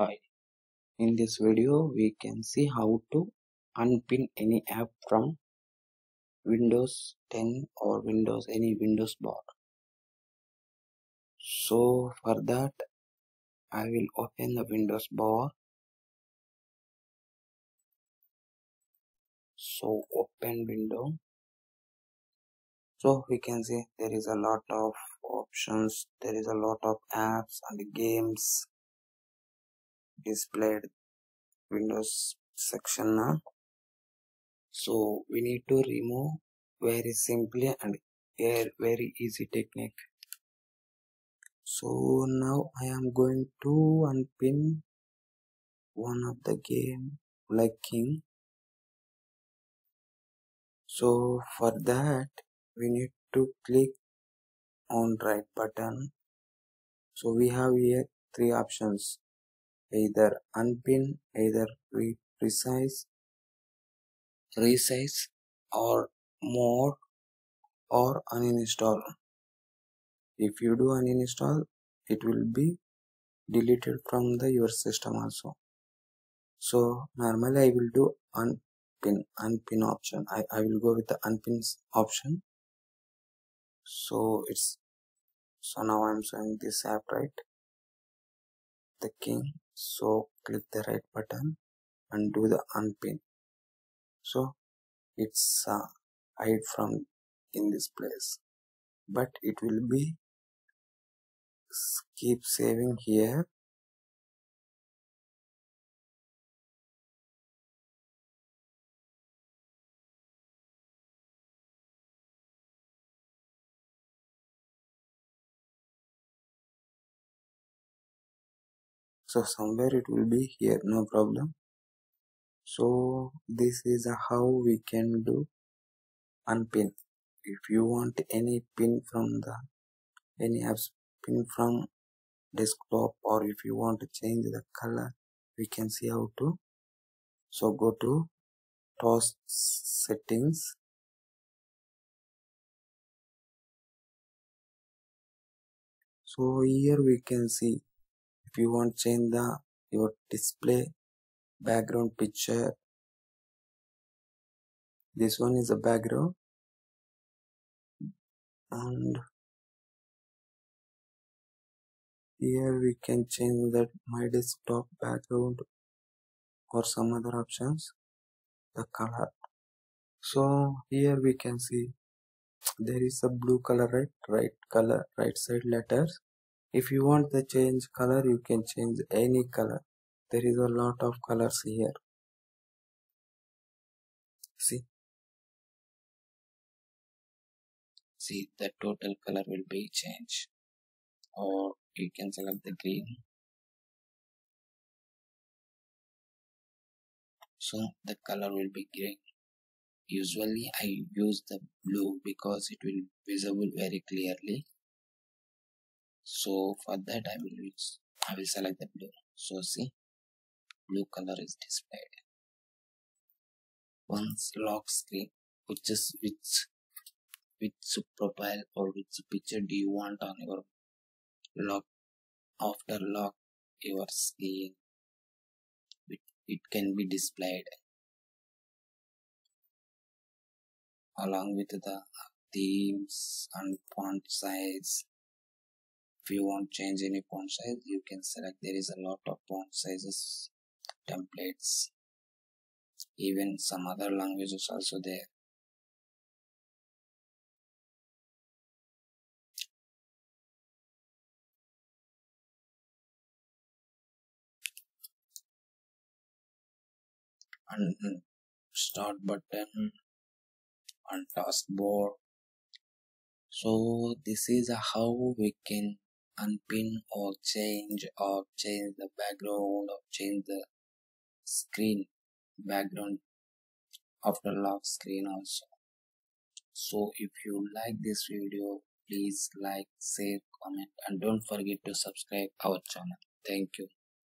Hi, in this video we can see how to unpin any app from Windows 10 or Windows any Windows bar. So for that I will open the Windows bar. So open window. So we can see there is a lot of options, there is a lot of apps and games displayed windows section now. So we need to remove very simply and a very easy technique. So now i am going to unpin one of the game like king. So for that we need to click on right button. So we have here three options either unpin, either re resize, resize or more or uninstall. If you do uninstall, it will be deleted from the your system also. So normally I will do unpin, unpin option. I, I will go with the unpin option. So it's so now I'm showing this app right the king so click the right button and do the unpin. So it's uh, hide from in this place but it will be keep saving here so somewhere it will be here no problem. So this is how we can do unpin. If you want any pin from the any apps pin from desktop or if you want to change the color we can see how to. So go to toast settings. So here we can see if you want change the your display background picture. This one is a background. And here we can change that my desktop background or some other options the color. So here we can see there is a blue color right? Right color right side letters if you want the change color you can change any color. There is a lot of colors here. See. See the total color will be changed. Or you can select the green. So the color will be green. Usually i use the blue because it will be visible very clearly so for that i will use i will select the blue. So see blue color is displayed. Once lock screen which is which which profile or which picture do you want on your lock after lock your screen it, it can be displayed. Along with the themes and font size you want change any font size you can select there is a lot of font sizes templates even some other languages also there. And start button on taskbar. So this is how we can unpin or change or change the background or change the screen background after lock screen also. So if you like this video please like share comment and don't forget to subscribe our channel. Thank you